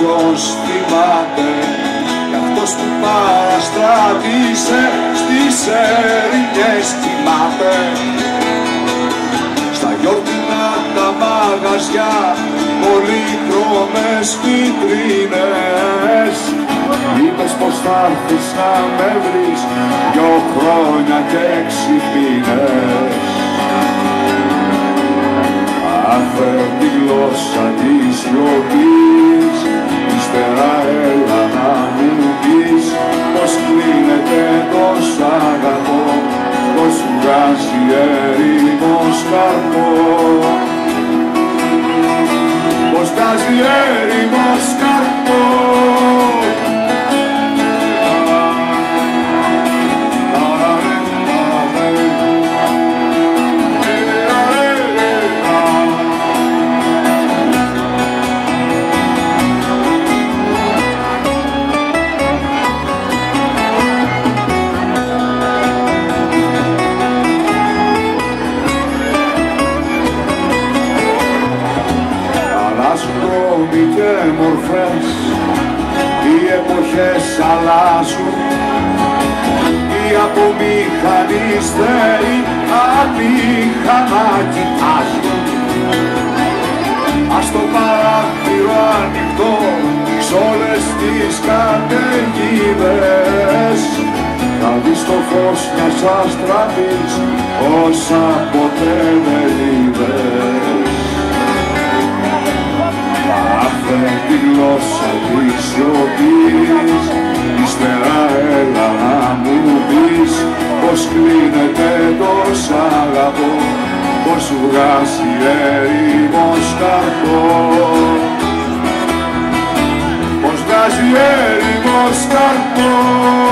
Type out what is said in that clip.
ποιος θυμάται. Κι αυτός που παραστράτησε στις ερηνιές κοιμάται στα γιορτινά τα μαγαζιά πολύχρωμες βιτρίνες. Είπες πως θα έρθεις να με βρεις δυο χρόνια και έξι μήνες βγάζει έρημος καρπό πως βγάζει έρημος καρπό δρόμοι και μορφές Οι εποχές αλλάζουν. Οι απομηχανιστέροι αμήχανα κοιτάζουν Ας το παράθυρο ανοιχτό σ' όλες τις καταιγίδες. Θα δεις το φως μιας αστραπής όσα ποτέ δεν τη γλώσσα της σιωπής Ύστερα έλα να μου πεις Πως κλείνεται το σ' αγαπώ Πως βγάζει έρημος καρπό. Πως βγάζει έρημος καρπό